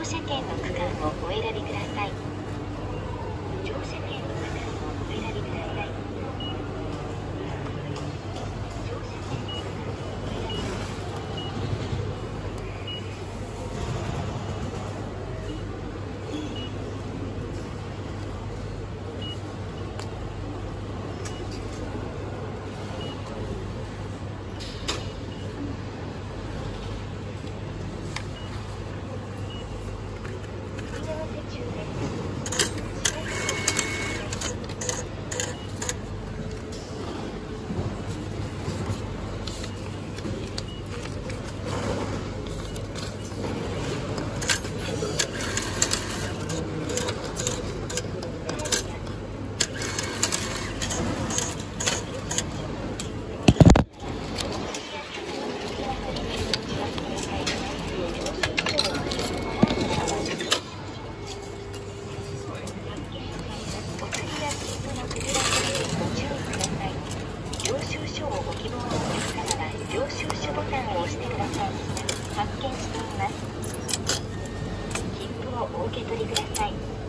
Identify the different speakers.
Speaker 1: 乗車券の区間をお選びください。乗車券の区間をお選びください乗車券の区間をお選びください問い合わせ中です。お釣りや切符のくずらにご注意ください。領収書をご希望のお客様は領収書ボタンを押してください。発券しています。切符をお受け取りください。